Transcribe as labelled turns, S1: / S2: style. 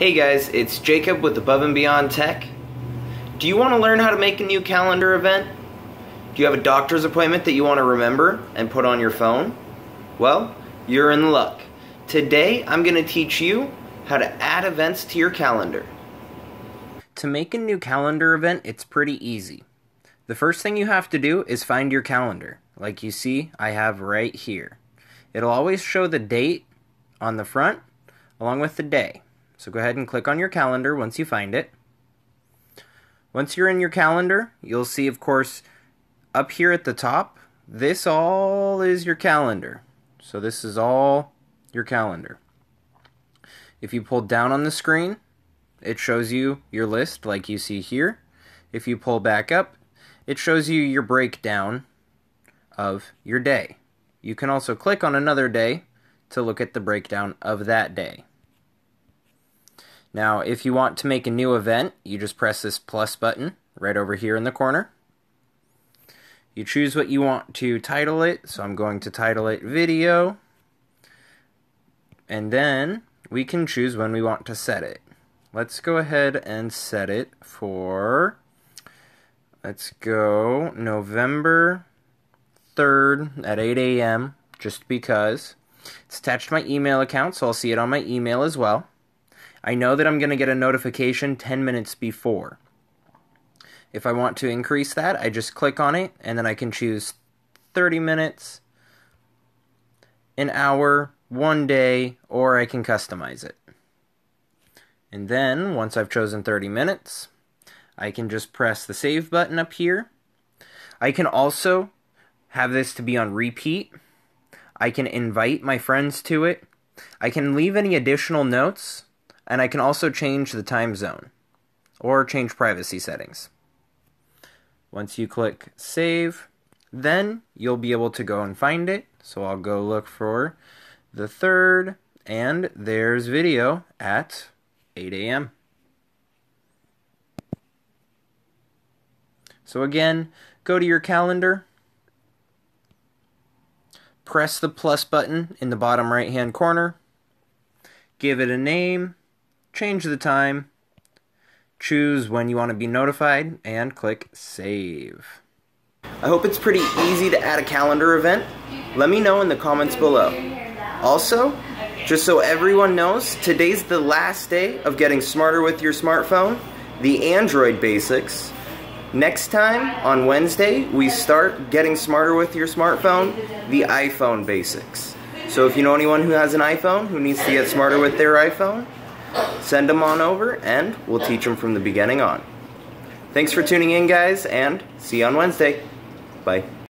S1: Hey guys, it's Jacob with Above and Beyond Tech. Do you want to learn how to make a new calendar event? Do you have a doctor's appointment that you want to remember and put on your phone? Well, you're in luck. Today I'm going to teach you how to add events to your calendar. To make a new calendar event, it's pretty easy. The first thing you have to do is find your calendar, like you see I have right here. It'll always show the date on the front along with the day. So go ahead and click on your calendar once you find it. Once you're in your calendar, you'll see, of course, up here at the top, this all is your calendar. So this is all your calendar. If you pull down on the screen, it shows you your list like you see here. If you pull back up, it shows you your breakdown of your day. You can also click on another day to look at the breakdown of that day. Now, if you want to make a new event, you just press this plus button right over here in the corner. You choose what you want to title it, so I'm going to title it video. And then we can choose when we want to set it. Let's go ahead and set it for, let's go November 3rd at 8 a.m. just because. It's attached to my email account, so I'll see it on my email as well. I know that I'm going to get a notification 10 minutes before. If I want to increase that, I just click on it and then I can choose 30 minutes, an hour, one day, or I can customize it. And then, once I've chosen 30 minutes, I can just press the save button up here. I can also have this to be on repeat. I can invite my friends to it. I can leave any additional notes and I can also change the time zone or change privacy settings. Once you click save, then you'll be able to go and find it. So I'll go look for the third, and there's video at 8 a.m. So again, go to your calendar, press the plus button in the bottom right hand corner, give it a name, change the time, choose when you want to be notified, and click Save. I hope it's pretty easy to add a calendar event. Let me know in the comments below. Also, just so everyone knows, today's the last day of getting smarter with your smartphone, the Android basics. Next time, on Wednesday, we start getting smarter with your smartphone, the iPhone basics. So if you know anyone who has an iPhone who needs to get smarter with their iPhone, Send them on over and we'll teach them from the beginning on. Thanks for tuning in, guys, and see you on Wednesday. Bye.